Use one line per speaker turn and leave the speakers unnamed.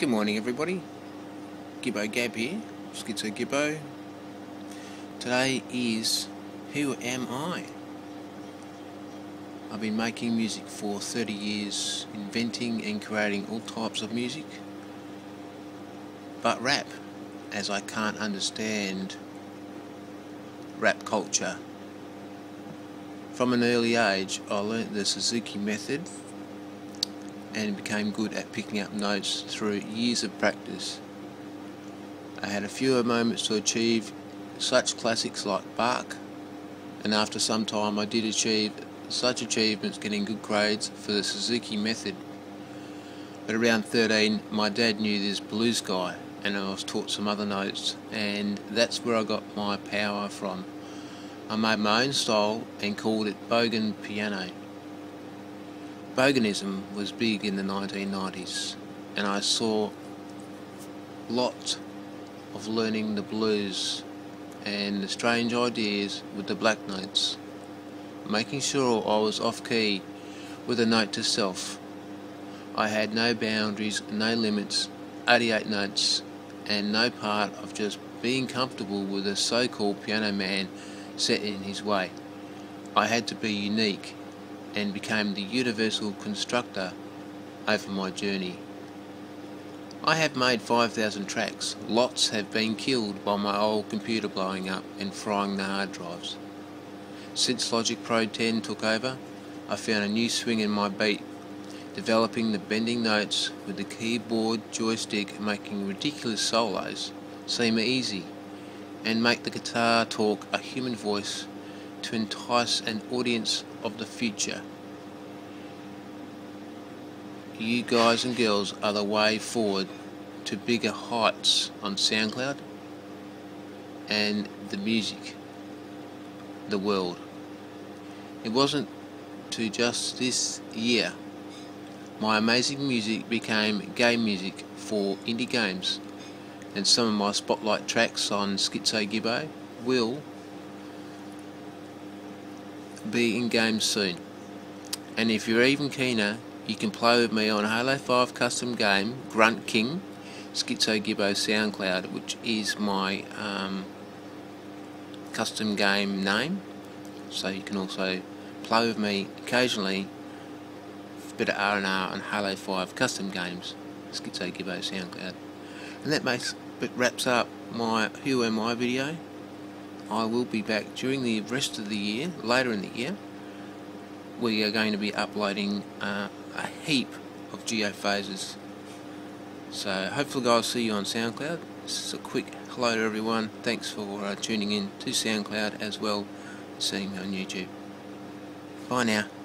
Good morning everybody, Gibbo Gab here, Skittzo Gibbo. Today is Who Am I? I've been making music for 30 years, inventing and creating all types of music, but rap, as I can't understand rap culture. From an early age I learnt the Suzuki method and became good at picking up notes through years of practice. I had a few moments to achieve such classics like Bach, and after some time I did achieve such achievements getting good grades for the Suzuki method. But around 13 my dad knew this blues guy and I was taught some other notes and that's where I got my power from. I made my own style and called it Bogan Piano. Boganism was big in the 1990s and I saw lots of learning the blues and the strange ideas with the black notes making sure I was off key with a note to self I had no boundaries, no limits, 88 notes and no part of just being comfortable with a so-called piano man set in his way. I had to be unique and became the universal constructor over my journey. I have made 5,000 tracks. Lots have been killed by my old computer blowing up and frying the hard drives. Since Logic Pro 10 took over, I found a new swing in my beat, developing the bending notes with the keyboard joystick making ridiculous solos seem easy and make the guitar talk a human voice to entice an audience of the future. You guys and girls are the way forward to bigger heights on SoundCloud and the music, the world. It wasn't to just this year. My amazing music became game music for indie games and some of my spotlight tracks on Skittzo Gibbo will be in games soon. And if you're even keener, you can play with me on Halo 5 custom game Grunt King Skittzo Gibbo SoundCloud, which is my um, custom game name. So you can also play with me occasionally a bit of R&R on Halo 5 custom games Skittzo Gibbo SoundCloud. And that makes it wraps up my Who Am I video. I will be back during the rest of the year, later in the year. We are going to be uploading uh, a heap of geophases. So hopefully guys see you on SoundCloud. This is a quick hello to everyone. Thanks for uh, tuning in to SoundCloud as well as seeing me on YouTube. Bye now.